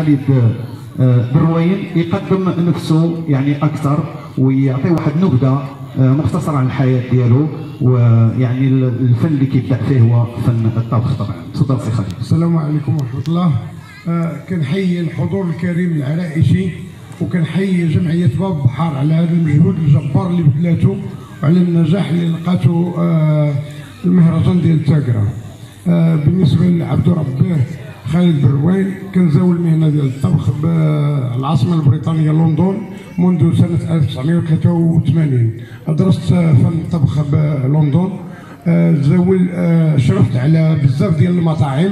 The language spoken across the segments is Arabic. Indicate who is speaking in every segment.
Speaker 1: خالد آه، بروين يقدم نفسه يعني أكثر ويعطي واحد نبذة آه، مختصرة عن الحياة ديالو ويعني الفن اللي كيبدع فيه هو فن الطبخ طبعا. تفضل سي خالد.
Speaker 2: السلام عليكم ورحمة الله. آه كنحيي الحضور الكريم العرائشي وكنحيي جمعية باب بحار على هذا المجهود الجبار اللي بذلاته وعلى النجاح اللي لقاته المهرجان ديال تاكرا بالنسبة لعبد ربه خالد بروين كنزاول المهنة ديال الطبخ بالعاصمة البريطانية لندن منذ سنة 1983 درست فن الطبخ بلندن آه، زول آه، شرفت على بزاف ديال المطاعم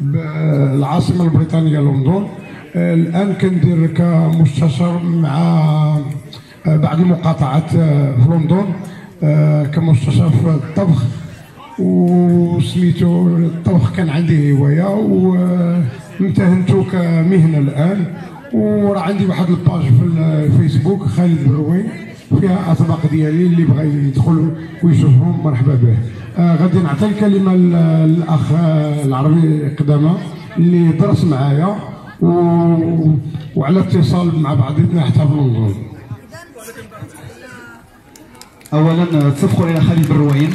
Speaker 2: بالعاصمه البريطانية لندن. آه، الآن كندير كمستشار مع بعض المقاطعات في لندن. كمستشار في الطبخ. وسميتو الطبخ كان عندي هواية وامتهنته كمهنة الآن. وراه عندي واحد الباج في الفيسبوك خالد بروين فيها أطباق ديالي اللي بغى يدخل ويشوفهم. مرحبا به. آه غادي نعطي الكلمة للأخ آه، العربي قدامى اللي درس معايا. و... وعلى اتصال مع بعضنا حتى في لندن
Speaker 1: اولا تصفقوا إلى خالد بروين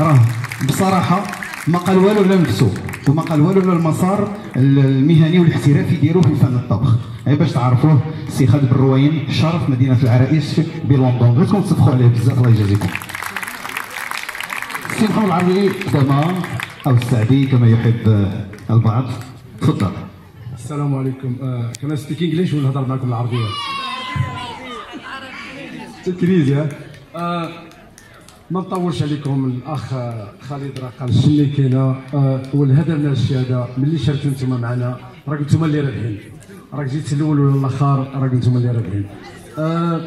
Speaker 1: راه بصراحة ما قال والو على نفسه وما قال والو على المسار المهني والاحترافي ديالو في فن الطبخ. غير باش تعرفوه سي خالد بروين شرف مدينة العرائش بلندن بغيتكم تصفقوا عليه. بزاف الله يجازيكم. سي محمد العربي قدامى أو السعدي كما يحب البعض. تفضل.
Speaker 3: السلام عليكم. آه can speak English ولا نهضر معكم العربية؟ الانجليزي آه ما نطولش عليكم الأخ خالد شنو اللي كاينة آه والهدف من الشيء هذا ملي شاركتوا أنتم معنا راكم أنتم اللي رابحين راك جيت الأول ولا الأخر راكم أنتم اللي رابحين آه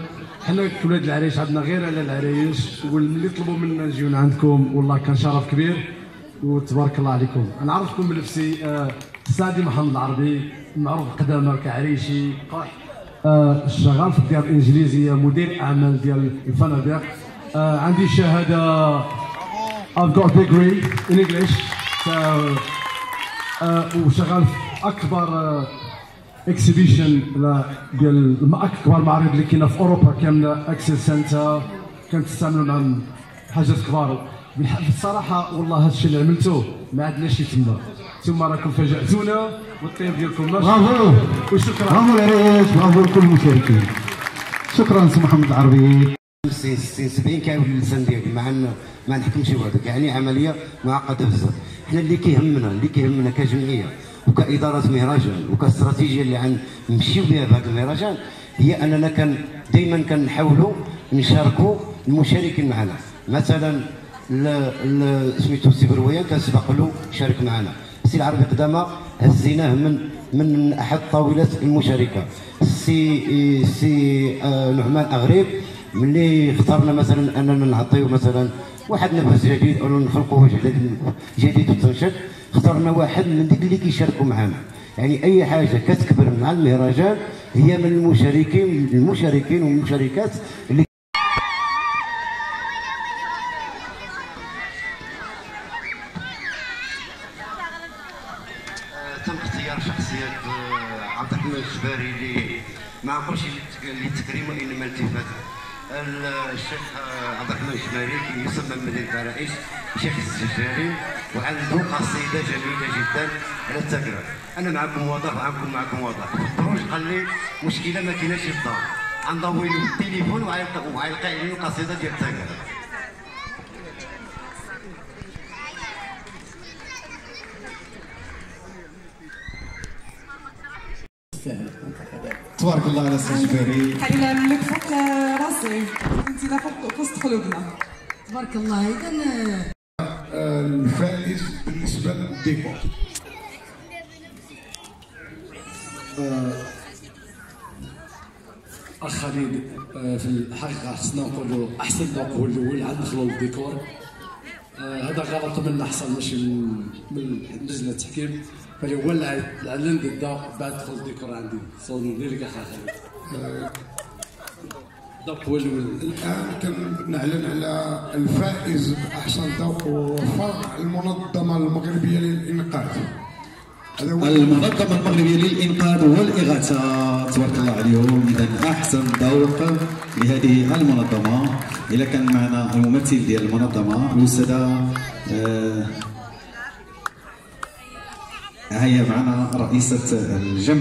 Speaker 3: حنا كولاد العريش عندنا غير على العريش واللي طلبوا منا نجيو عندكم والله كان شرف كبير وتبارك الله عليكم. أنا عرفتكم بنفسي آه سعدي محمد العربي معروف قدامى كعريشي قاح. آه شغال في الديار الإنجليزية مدير أعمال ديال الفنادق. آه عندي شهاده I've got a degree in English so آه وشغال في أكبر آه exhibition ديال أكبر معرض اللي كاينة في أوروبا كامله ExCeL Centre كنتستعملوا مع حاجات كبار. بصراحه والله هذا الشيء اللي عملتوه ما عندناش يتما ثم راكم فاجأتونا والطيب ديالكم
Speaker 1: برافو.
Speaker 3: وشكرا.
Speaker 1: برافو العريش برافو لكل المشاركين. شكرا سي محمد العربي.
Speaker 4: 50 60 70 كيعاود اللسان ديالك مع ان ما نحكمش وحدك يعني عملية معقدة بزاف. حنا اللي كيهمنا اللي كيهمنا كجمعية وكإدارة مهرجان وكاستراتيجية اللي عن نمشيو بها في هذا المهرجان هي أننا كان دائما كنحاولوا نشاركوا المشاركين معنا. مثلا سميتو سي برويان كان سبق له شارك معنا. السي العربي قدامى هزيناه من من أحد طاولات المشاركة. سي سي آه، نعمان أغريب ملي اخترنا مثلا أننا نعطيو مثلا واحد نفس جديد أو نخلقوا جديد- وتنشط اخترنا واحد من ديك اللي كيشاركوا معنا يعني أي حاجة كتكبر مع المهرجان هي من المشاركين المشاركين والمشاركات اللي تم اختيار شخصية آه، عبد الرحمن الجباري اللي ما عقلش للتكريم وانما التفات الشيخ عبد الرحمن كي يسمى مدينة الرئيس شيخ السجاري وعنده قصيدة جميلة جدا على التقرا أنا معكم واضح معكم معكم واضح. الدروج قال لي مشكلة ما كايناش الضوء عنده وين التليفون وعيلقى عليه القصيدة ديال التقرا
Speaker 1: تبارك الله على سي جباري.
Speaker 5: حيلا لك فوق راسي. أنت لا فوق وسط قلوبنا.
Speaker 6: تبارك الله. اذا
Speaker 2: آه، الفائز بالنسبة للديكور
Speaker 3: أخ خالد آه، في الحقيقة خصنا نقولوا أحسن نقول الأول عاد ندخلوا للديكور آه، هذا غلط منا حصل ماشي من من لجنه التحكيم. بل هو اللي علم ضده بعد دخل الديكور عندي. صون ندير لك خالد دونك هو الأول
Speaker 2: الآن كنعلن على الفائز باحسن ضوء وفرع المنظمة المغربية للإنقاذ.
Speaker 1: المنظمة المغربية للإنقاذ والإغاثة. تبارك الله عليهم. إذا أحسن ذوق لهذه المنظمة. إذا كان معنا الممثل ديال المنظمة الأستاذة آه هي معنا رئيسة الجمع